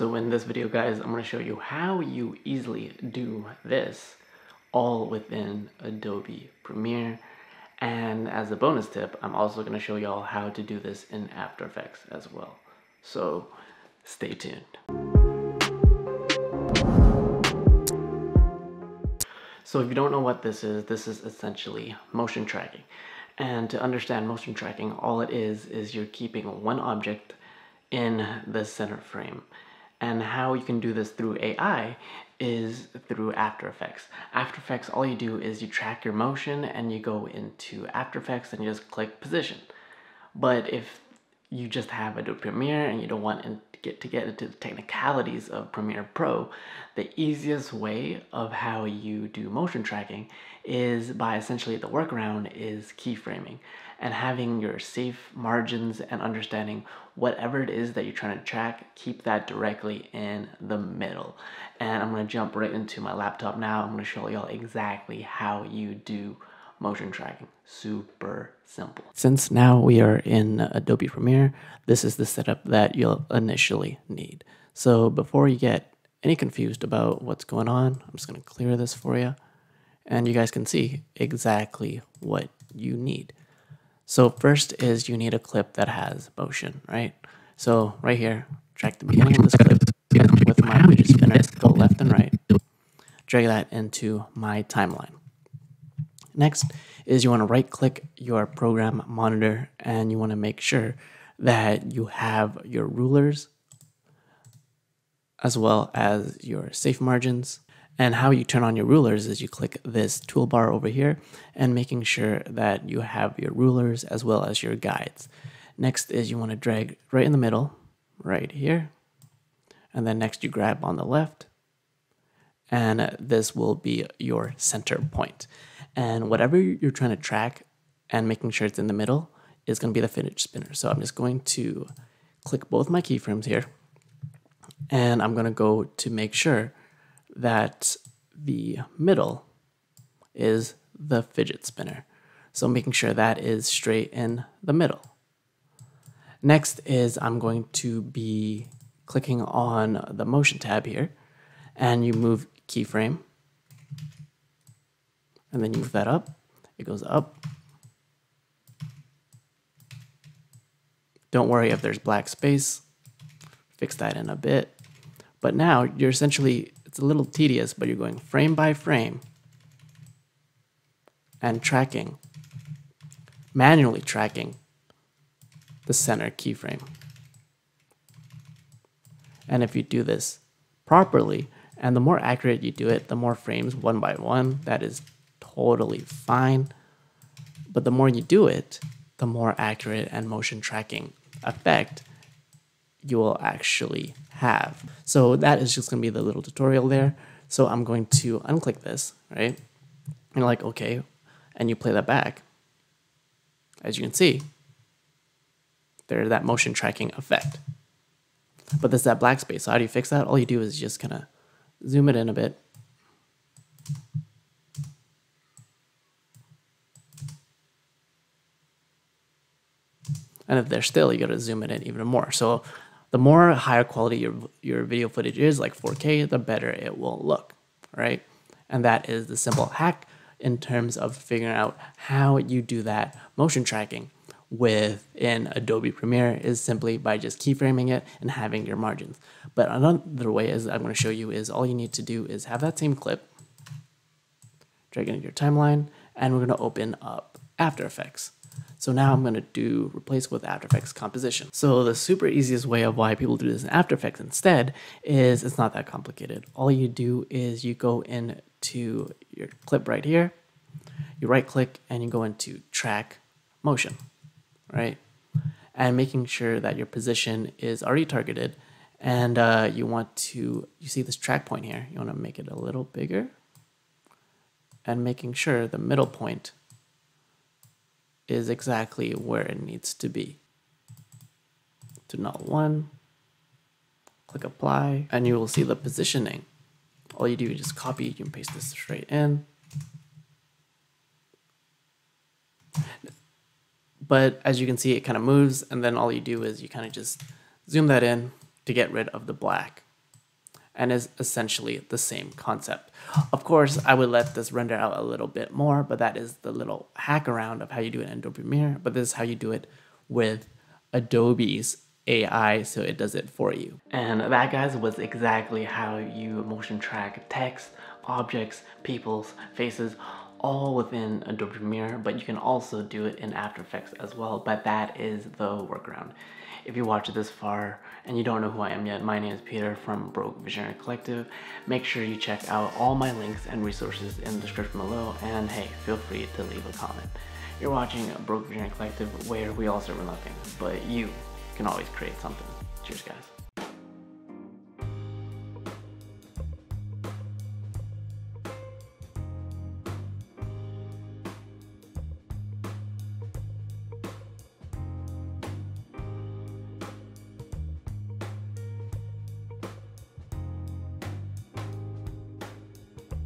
So in this video guys, I'm going to show you how you easily do this all within Adobe Premiere. And as a bonus tip, I'm also going to show y'all how to do this in After Effects as well. So stay tuned. So if you don't know what this is, this is essentially motion tracking. And to understand motion tracking, all it is is you're keeping one object in the center frame. And how you can do this through AI is through After Effects. After Effects, all you do is you track your motion and you go into After Effects and you just click position. But if you just have Adobe Premiere and you don't want get to get into the technicalities of Premiere Pro, the easiest way of how you do motion tracking is by essentially the workaround is keyframing and having your safe margins and understanding whatever it is that you're trying to track, keep that directly in the middle. And I'm gonna jump right into my laptop now. I'm gonna show y'all exactly how you do motion tracking. Super simple. Since now we are in Adobe Premiere, this is the setup that you'll initially need. So before you get any confused about what's going on, I'm just gonna clear this for you. And you guys can see exactly what you need. So first is you need a clip that has motion, right? So right here, track the beginning of this clip with my fidget spinner, go left and right, drag that into my timeline. Next is you want to right click your program monitor and you want to make sure that you have your rulers as well as your safe margins and how you turn on your rulers is you click this toolbar over here and making sure that you have your rulers as well as your guides. Next is you want to drag right in the middle, right here. And then next you grab on the left. And this will be your center point. And whatever you're trying to track and making sure it's in the middle is going to be the fidget spinner. So I'm just going to click both my keyframes here. And I'm going to go to make sure that the middle is the fidget spinner. So making sure that is straight in the middle. Next is I'm going to be clicking on the motion tab here and you move keyframe and then you move that up. It goes up. Don't worry if there's black space. Fix that in a bit. But now you're essentially it's a little tedious, but you're going frame by frame and tracking, manually tracking the center keyframe. And if you do this properly, and the more accurate you do it, the more frames one by one, that is totally fine. But the more you do it, the more accurate and motion tracking effect you will actually have. So that is just going to be the little tutorial there. So I'm going to unclick this, right? And like, okay, and you play that back. As you can see, there's that motion tracking effect. But there's that black space. So how do you fix that? All you do is just kind of zoom it in a bit. And if they're still, you got to zoom it in even more. So the more higher quality your, your video footage is, like 4K, the better it will look, right? And that is the simple hack in terms of figuring out how you do that motion tracking within Adobe Premiere is simply by just keyframing it and having your margins. But another way is I'm going to show you is all you need to do is have that same clip, drag it into your timeline, and we're going to open up After Effects. So now I'm going to do replace with After Effects composition. So the super easiest way of why people do this in After Effects instead is it's not that complicated. All you do is you go into your clip right here, you right click and you go into track motion, right? And making sure that your position is already targeted and uh, you want to, you see this track point here, you want to make it a little bigger and making sure the middle point is exactly where it needs to be. To null one, click apply, and you will see the positioning. All you do is just copy, you can paste this straight in. But as you can see, it kind of moves, and then all you do is you kind of just zoom that in to get rid of the black and is essentially the same concept. Of course, I would let this render out a little bit more, but that is the little hack around of how you do it in Adobe Premiere, but this is how you do it with Adobe's AI, so it does it for you. And that, guys, was exactly how you motion track text, objects, people's faces, all within Adobe Premiere, but you can also do it in After Effects as well, but that is the workaround. If you watch this far and you don't know who I am yet, my name is Peter from Broke Visionary Collective. Make sure you check out all my links and resources in the description below, and hey, feel free to leave a comment. You're watching Broke Visionary Collective, where we all serve nothing, but you can always create something. Cheers, guys.